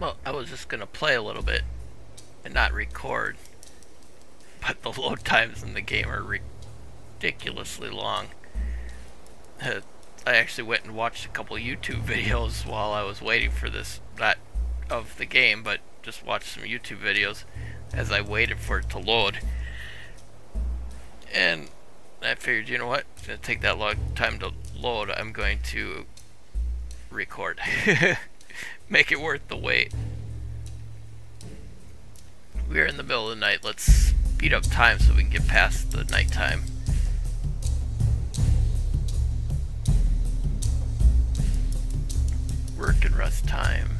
Well, I was just gonna play a little bit and not record, but the load times in the game are ridiculously long. I actually went and watched a couple YouTube videos while I was waiting for this, not of the game, but just watched some YouTube videos as I waited for it to load. And I figured, you know what, it's to take that long time to load, I'm going to record. Make it worth the wait. We're in the middle of the night. Let's speed up time so we can get past the nighttime. Work and rest time.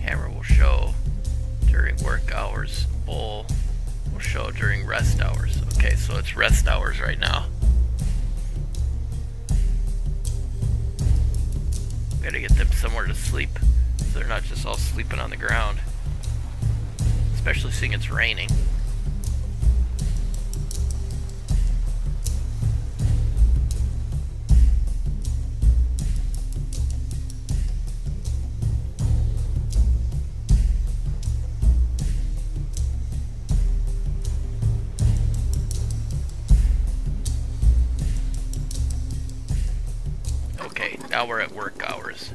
Hammer will show during work hours. Bowl will show during rest hours. Okay, so it's rest hours right now. Gotta get them somewhere to sleep so they're not just all sleeping on the ground. Especially seeing it's raining. Now we're at work hours.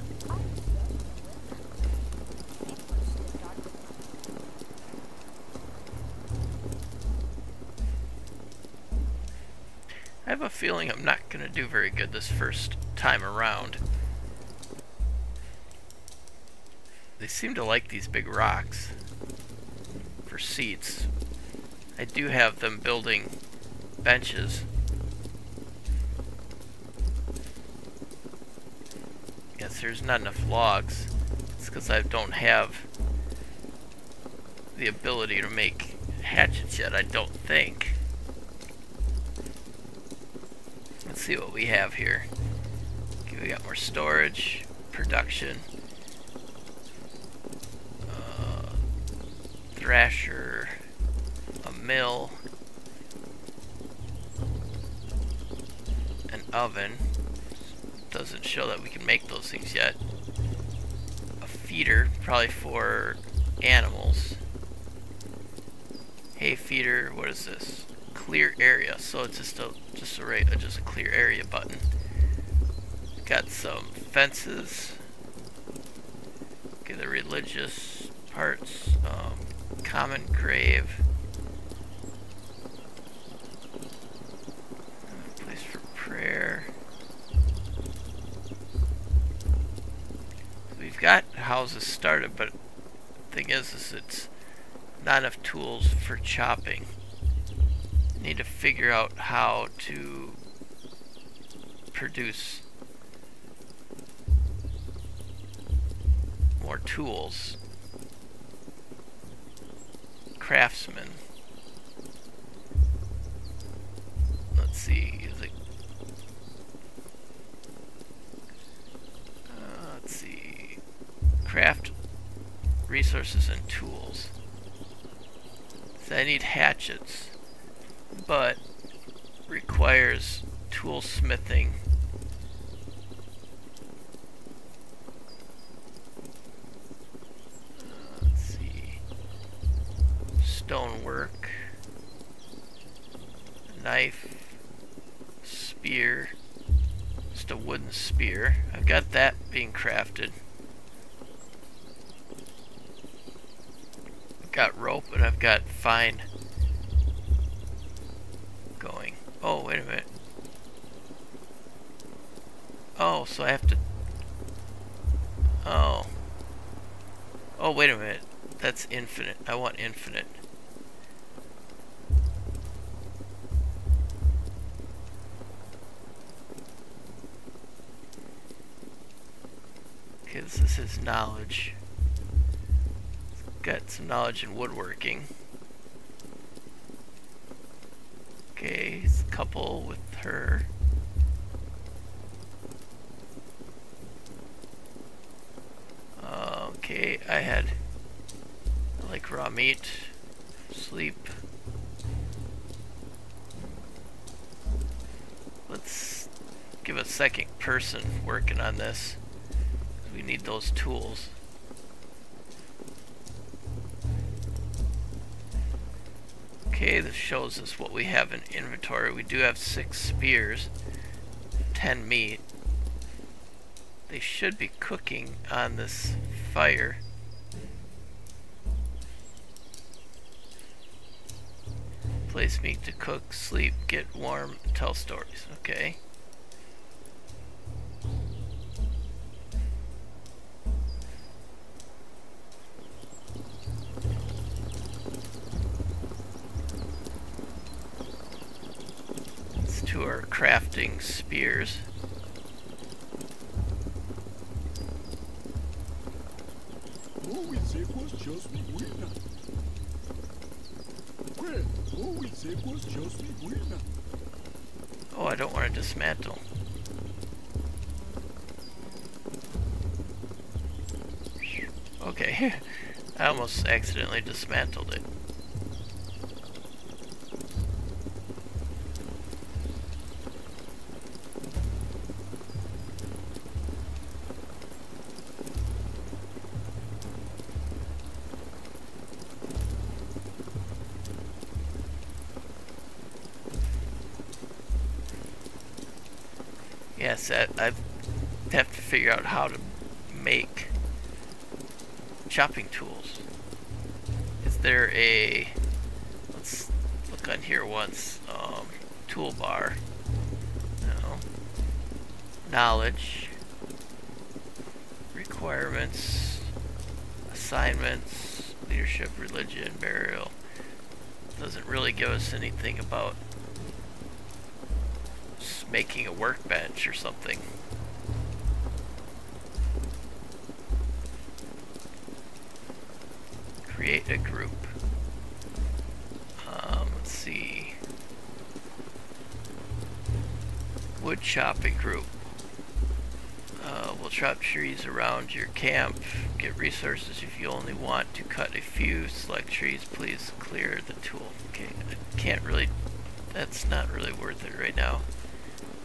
I have a feeling I'm not going to do very good this first time around. They seem to like these big rocks for seats. I do have them building benches. There's not enough logs. It's because I don't have the ability to make hatchets yet, I don't think. Let's see what we have here. Okay, we got more storage, production, uh, thrasher, a mill, an oven. Doesn't show that we can make those things yet. A feeder, probably for animals. Hay feeder, what is this? Clear area, so it's just a just a right, just a clear area button. Got some fences. Okay, the religious parts. Um, common grave. Houses started, but the thing is, is it's not enough tools for chopping need to figure out how to produce more tools. Craftsman. Craft resources and tools. So I need hatchets but requires tool smithing. let's see. Stonework. Knife. Spear. Just a wooden spear. I've got that being crafted. I've got rope and Fine Oh, wait a minute. Oh, so I have to... Oh. Oh, wait a minute. That's infinite. I want infinite. Okay, this is knowledge. Got some knowledge in woodworking. Okay, couple with her. okay, I had like raw meat, sleep. Let's give a second person working on this. We need those tools. Okay, this shows us what we have in inventory. We do have six spears, 10 meat. They should be cooking on this fire. Place meat to cook, sleep, get warm, tell stories. Okay. Spears. Oh, I don't want to dismantle. Okay, I almost accidentally dismantled it. Figure out how to make chopping tools. Is there a, let's look on here once, um, toolbar, no, knowledge, requirements, assignments, leadership, religion, burial. Doesn't really give us anything about making a workbench or something. Create a group. Um, let's see. Wood chopping group. Uh, we'll chop trees around your camp. Get resources if you only want to cut a few. Select trees. Please clear the tool. Okay, I can't really... That's not really worth it right now.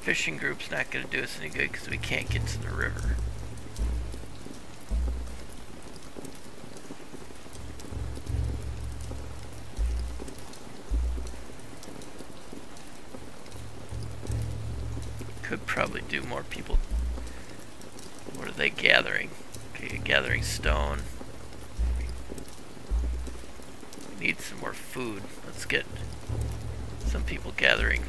Fishing group's not going to do us any good because we can't get to the river. More people. What are they gathering? Okay, gathering stone. We need some more food. Let's get some people gathering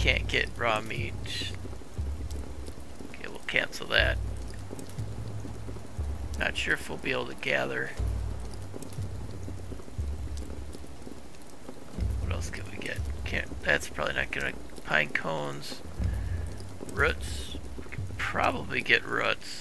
get raw meat. Okay, we'll cancel that. Not sure if we'll be able to gather. What else can we get? Can't. That's probably not gonna. Pine cones, roots. We probably get roots.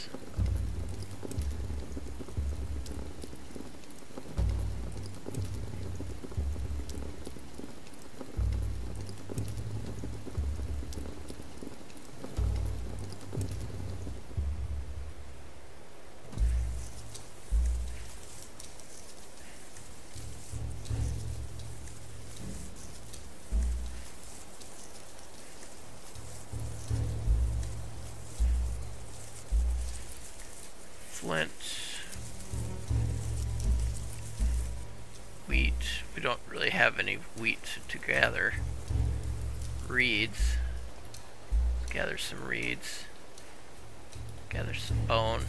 Gather some bone.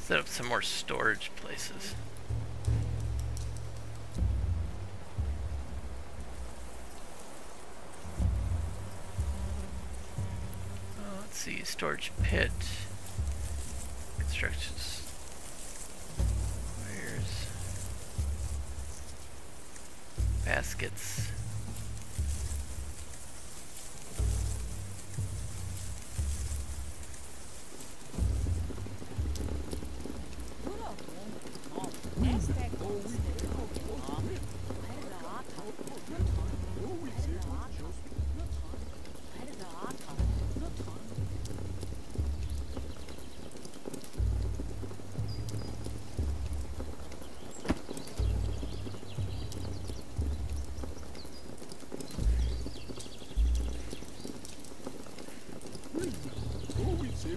Set up some more storage places. Uh, let's see, storage pit, constructions, wires, baskets.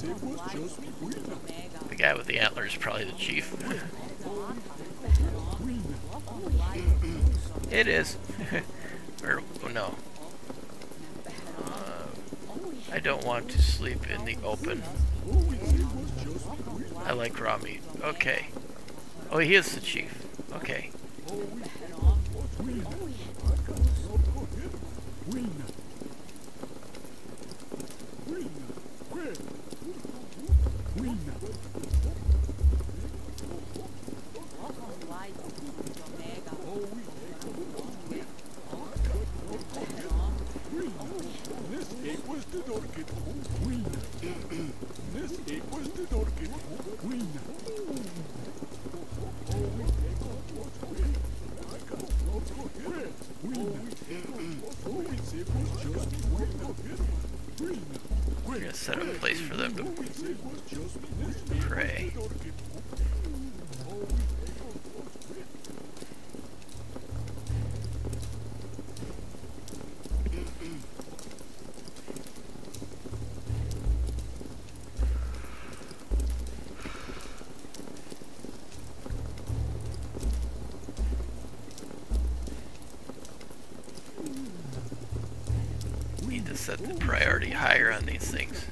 equals just The guy with the antlers is probably the chief. it is. or, oh no. Uh, I don't want to sleep in the open. I like raw meat. Okay. Oh, he is the chief. Okay. Set the priority higher on these things.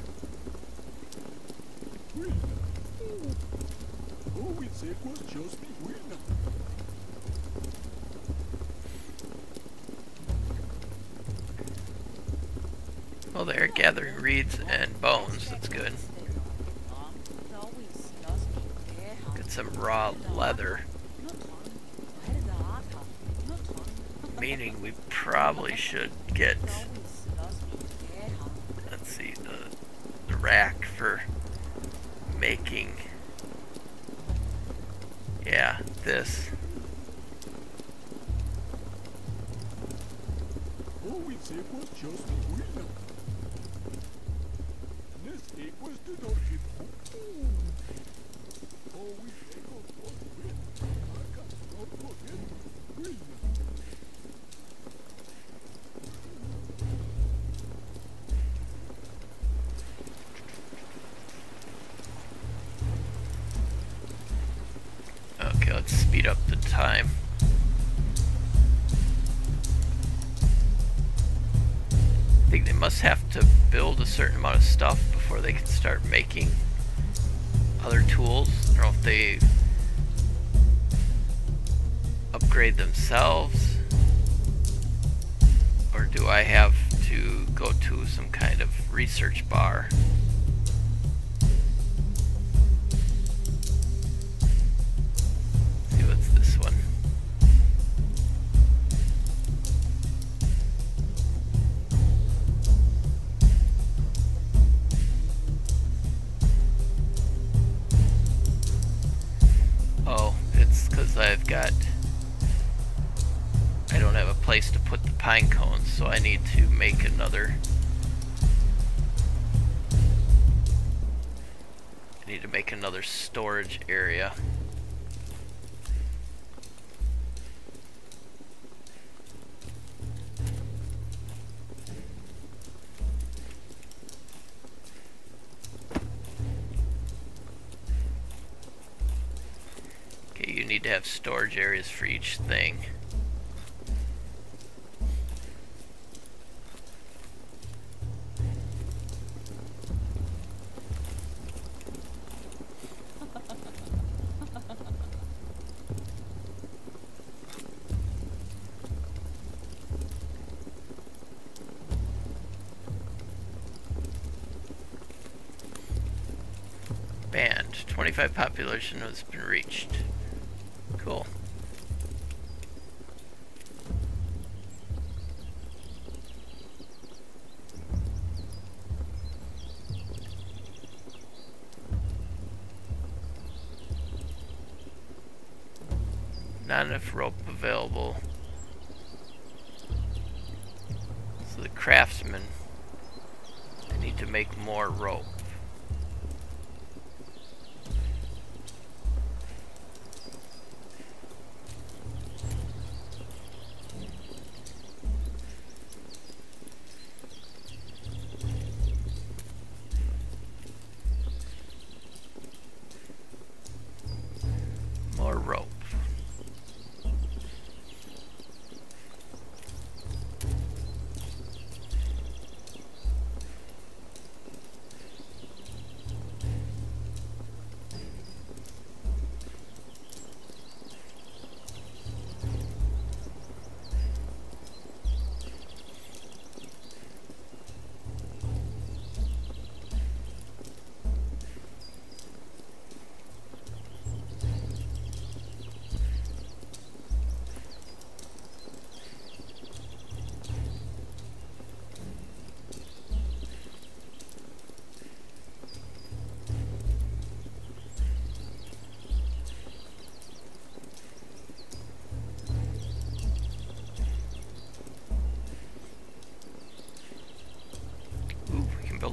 Well, they're gathering reeds and bones. That's good. Get some raw leather. Meaning we probably should get, build a certain amount of stuff before they can start making other tools. I don't know if they upgrade themselves or do I have to go to some kind of research bar. Place to put the pine cones, so I need to make another... I need to make another storage area. Okay, you need to have storage areas for each thing. Population has been reached. Cool. Not enough rope available. So the craftsmen need to make more rope.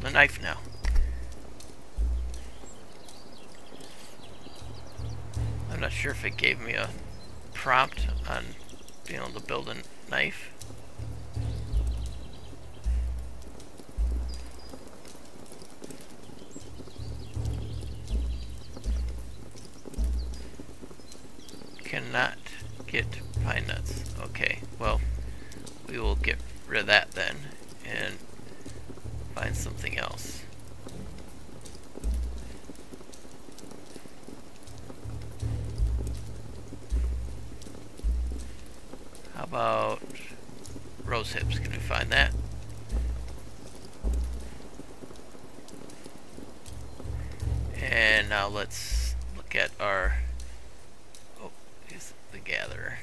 A knife now. I'm not sure if it gave me a prompt on being able to build a knife. The gatherer.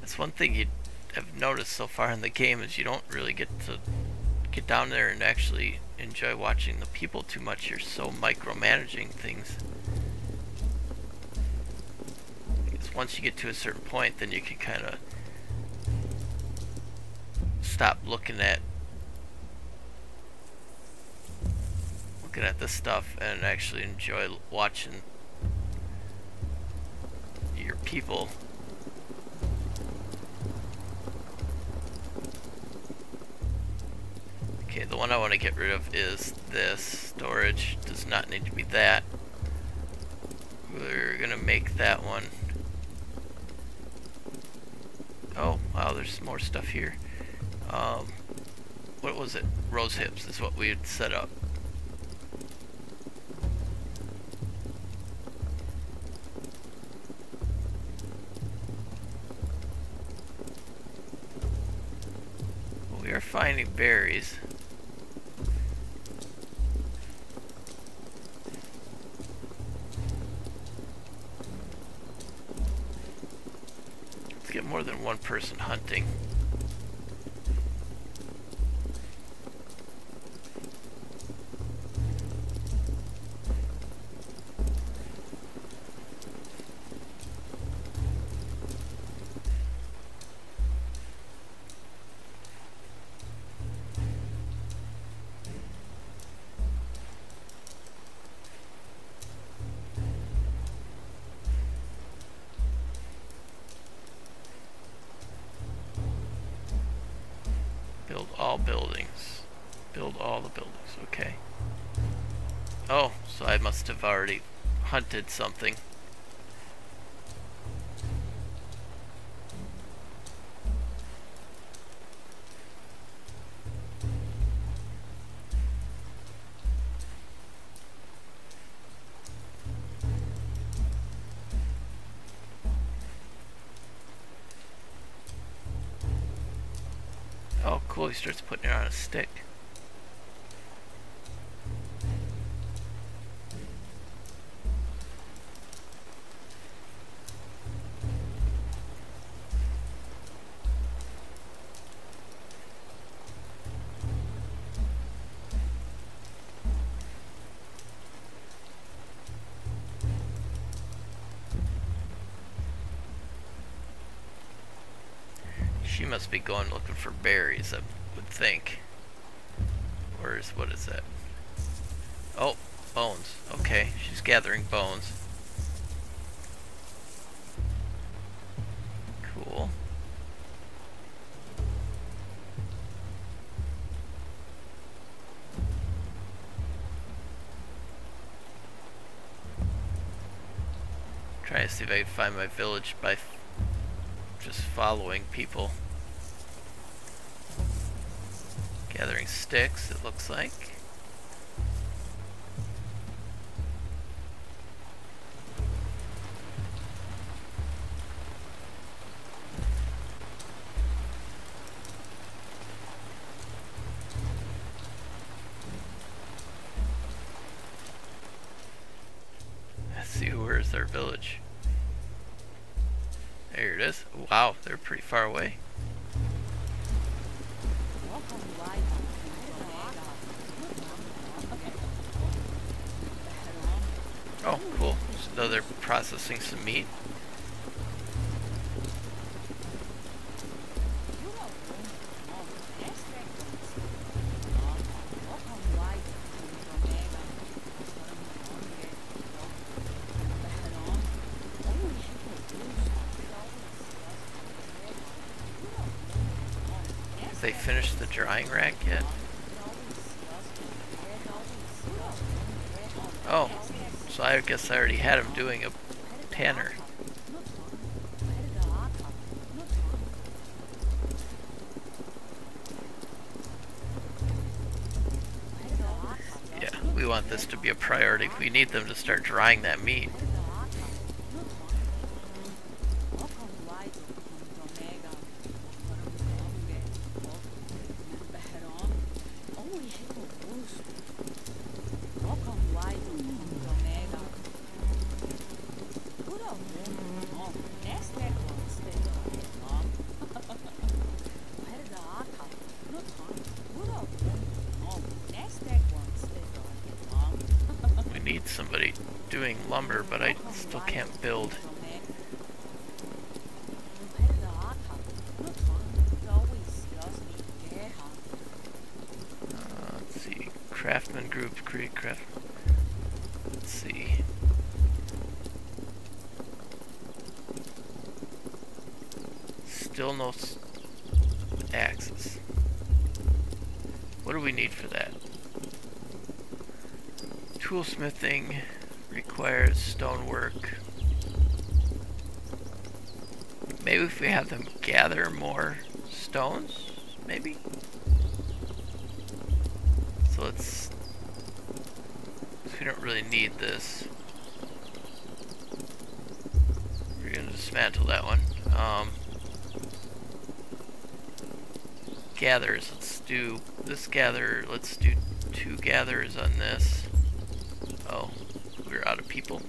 That's one thing you have noticed so far in the game is you don't really get to get down there and actually enjoy watching the people too much. You're so micromanaging things. Because once you get to a certain point, then you can kind of stop looking at looking at this stuff and actually enjoy watching people Okay, the one I want to get rid of is this. Storage does not need to be that. We're gonna make that one. Oh, wow, there's more stuff here. Um, what was it? Rose hips is what we had set up. Berries. more than one person hunting. Hunted something. Oh, cool, he starts putting it on a stick. Be going looking for berries, I would think. Where's, what is that? Oh, bones. Okay, she's gathering bones. Cool. Trying to see if I can find my village by just following people. Sticks, it looks like. Let's see, where is their village? There it is. Wow, they're pretty far away. They're processing some meat. Have want this to be a priority. We need them to start drying that meat. Toolsmithing requires stonework. Maybe if we have them gather more stones, maybe? So let's... We don't really need this. We're gonna dismantle that one. Um, gathers, let's do this gather, let's do two gathers on this. Oh, we're out of people.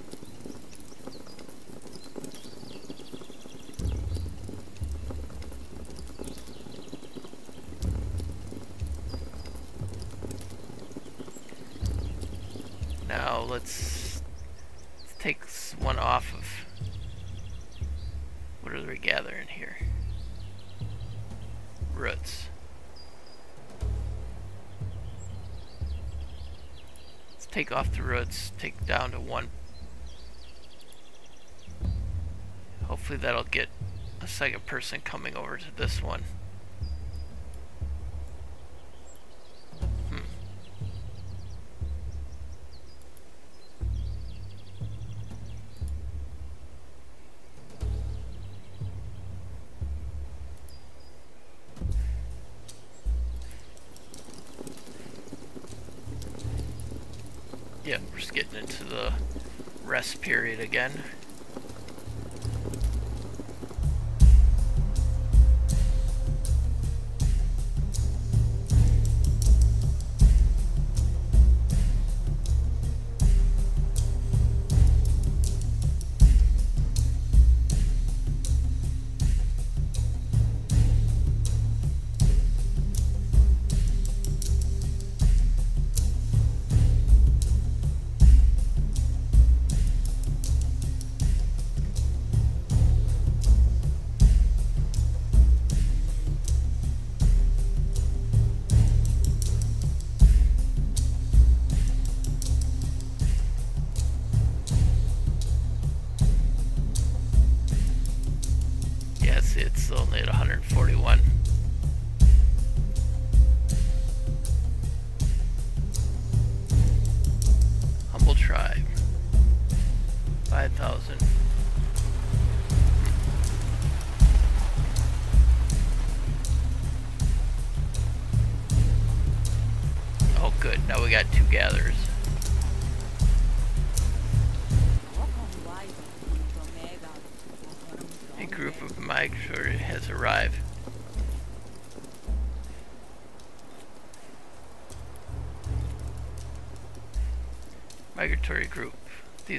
Take off the roots, take down to one. Hopefully that'll get a second person coming over to this one. Yeah, we're just getting into the rest period again.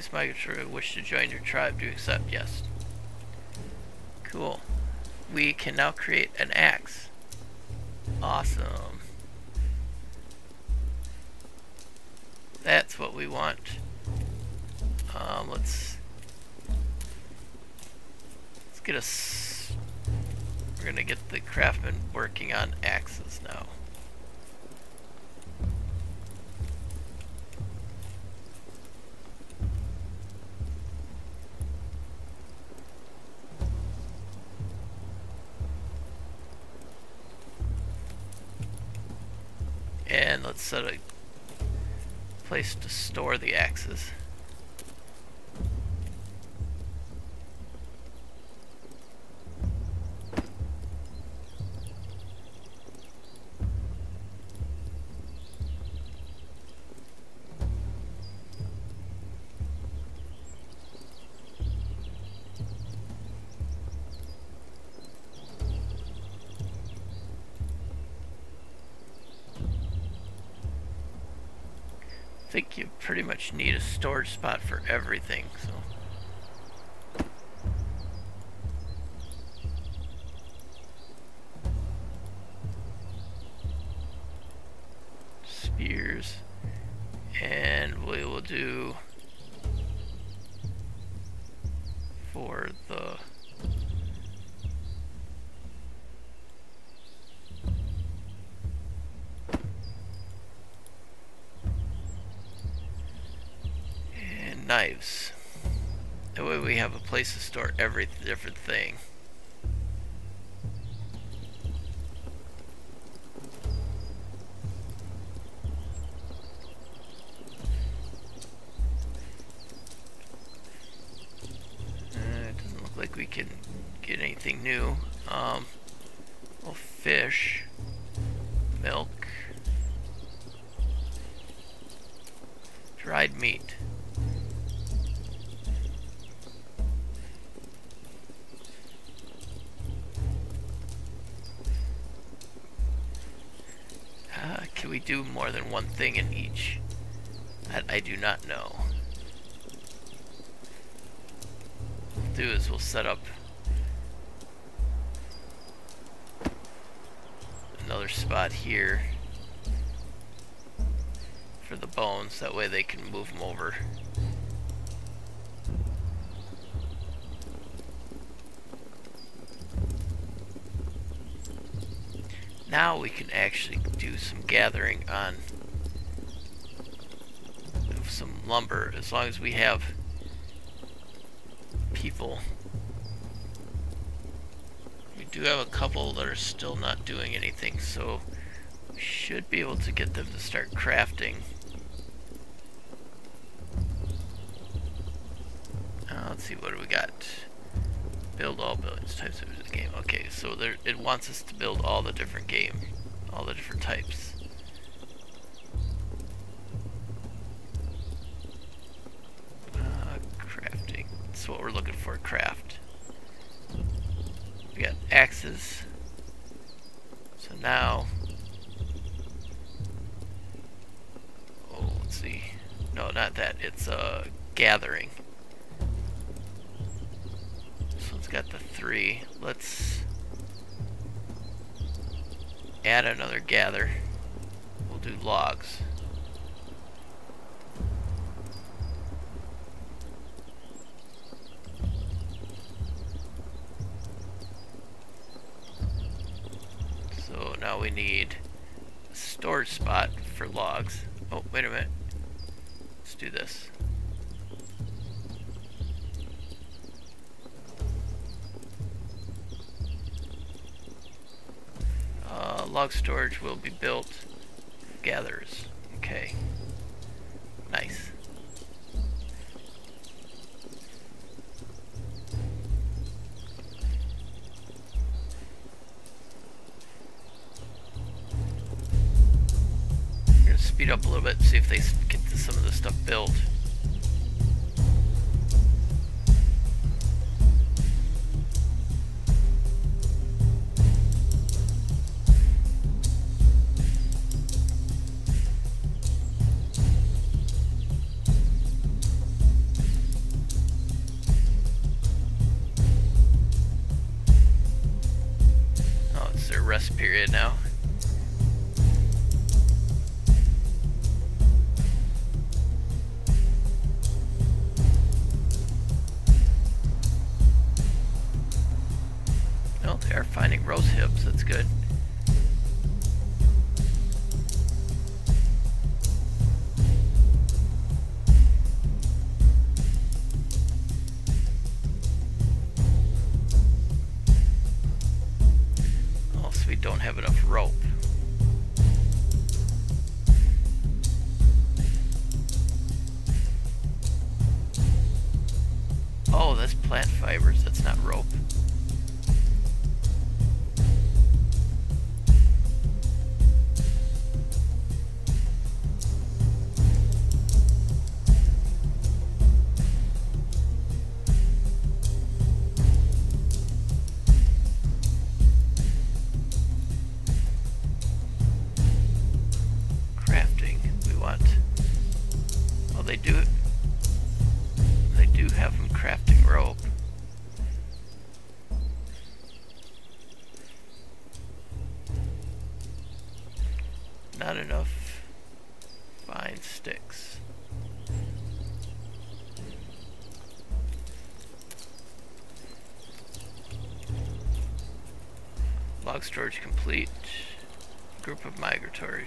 These migratory wish to join your tribe. You accept? Yes. Cool. We can now create an axe. Awesome. That's what we want. Um, let's let's get us. We're gonna get the craftsman working on axes now. Let's set a place to store the axes. Storage spot for everything, so. Knives. That way we have a place to store every different thing. Now we can actually do some gathering on some lumber as long as we have people. We do have a couple that are still not doing anything, so we should be able to get them to start crafting. Uh, let's see, what do we got? Build all buildings, types of the game. Okay, so there, it wants us to build all the different game, all the different types. now we need a storage spot for logs. Oh, wait a minute. Let's do this. Uh, log storage will be built gathers. Okay. Good. Not enough fine sticks. Log storage complete. Group of migratory.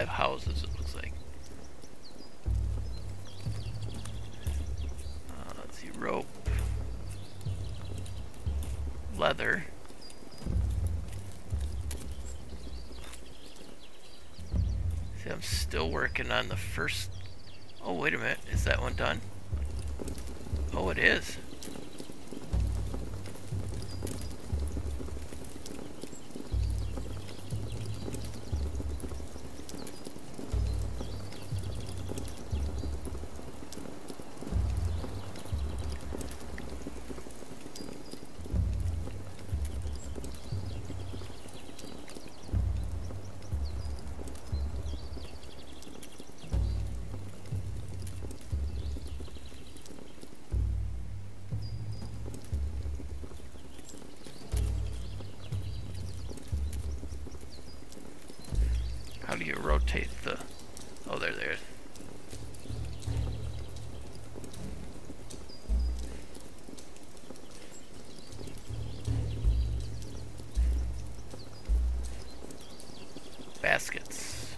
Five houses, it looks like. Uh, let's see, rope. Leather. See, I'm still working on the first... Oh, wait a minute. Is that one done? Oh, it is. Baskets.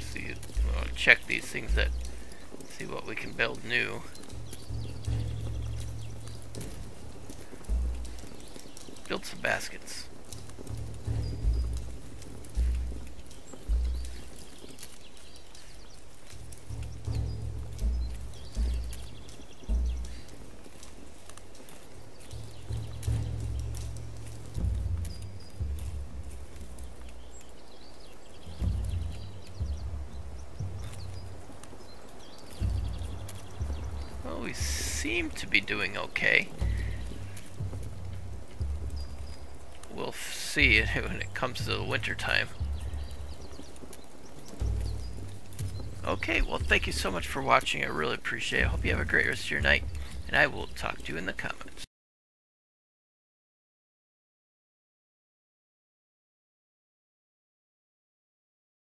See, to check these things that see what we can build new. Build some baskets. Comes to the winter time. Okay, well thank you so much for watching. I really appreciate it. I hope you have a great rest of your night, and I will talk to you in the comments.